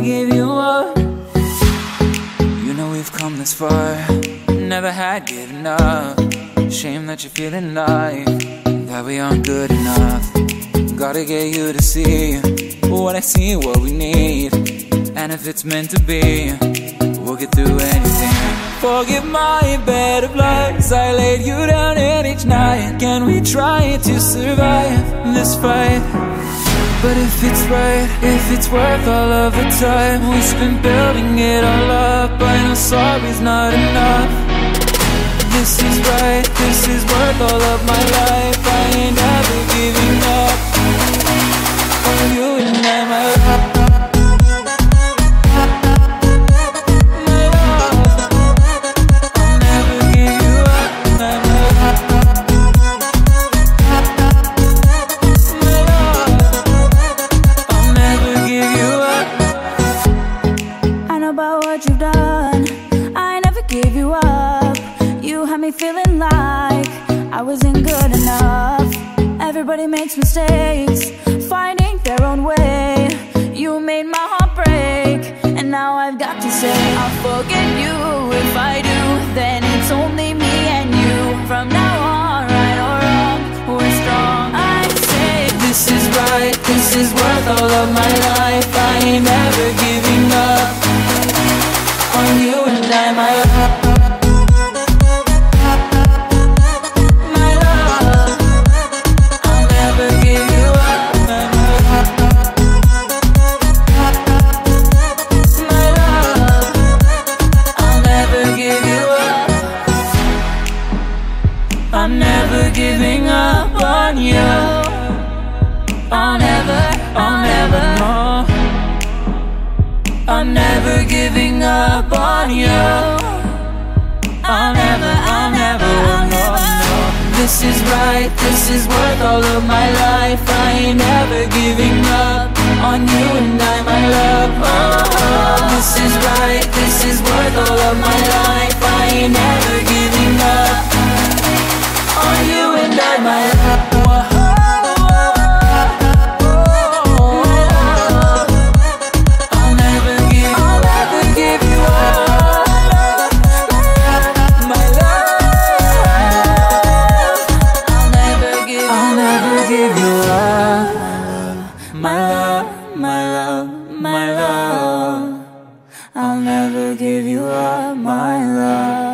give you up. You know we've come this far, never had given up. Shame that you're feeling like that we aren't good enough. Gotta get you to see what I see, what we need. And if it's meant to be, we'll get through anything. Forgive my bed of lies, I laid you down in each night. Can we try to survive this fight? But if it's right, if it's worth all of the time we've spent building it all up, I know sorry's not enough. This is right, this is worth all of my life. You've done. I never gave you up. You had me feeling like I wasn't good enough. Everybody makes mistakes, finding their own way. You made my heart break, and now I've got to say I'll forget you. If I I'm never giving up on you. I'll never, I'll never. I'm never giving up on you. I'll never, I'll never, I'll never. This is right, this is worth all of my life. I ain't never giving up on you and I, my love. Oh, my love. I'll never give you up, my love.